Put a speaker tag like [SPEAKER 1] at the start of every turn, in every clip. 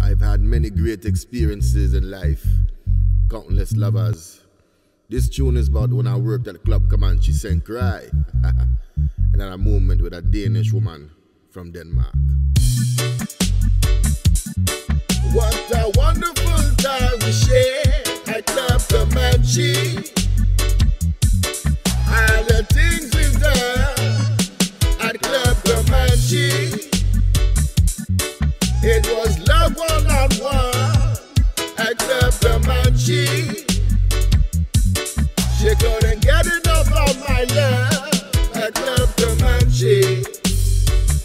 [SPEAKER 1] I've had many great experiences in life, countless lovers. This tune is about when I worked at Club Comanche St. Croix, and at a moment with a Danish woman from Denmark. What a wonderful time we shared Comanche. She couldn't get enough of my love at Club Comanche.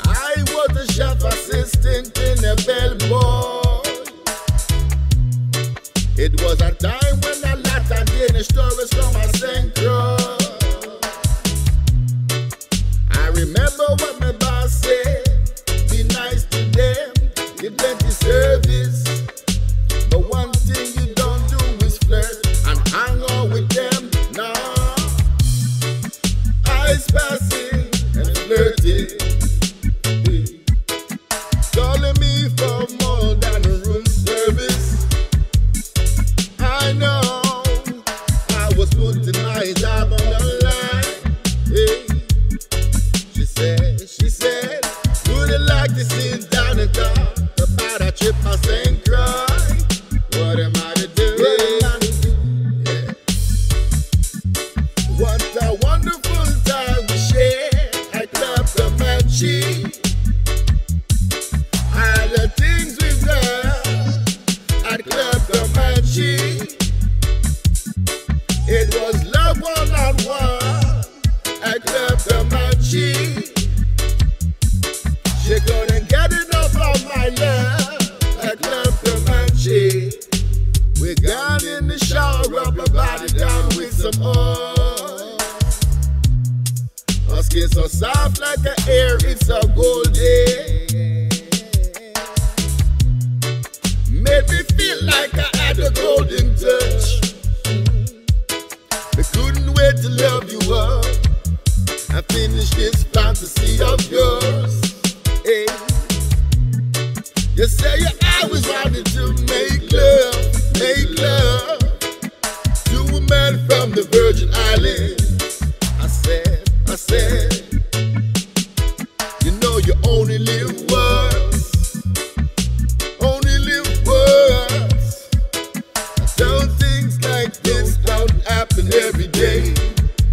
[SPEAKER 1] I was the chef assistant in a bellboy. It was a time when a lot of Danish tourists from a Então, prepara-te é fazer. Some oil. Her skin so soft like the air, it's so golden. Made me feel like I had a golden touch. I couldn't wait to love you up and finish this fantasy of yours. Hey. You say you always wanted to make love, make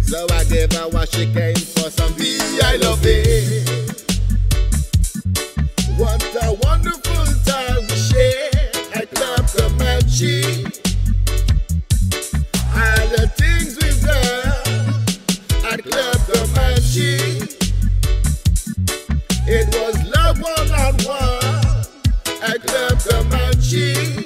[SPEAKER 1] So I gave her what she came for, some VI love it. What a wonderful time we shared at Club Comanche. All the things we've done at Club Comanche. It was love one on one at Club Comanche.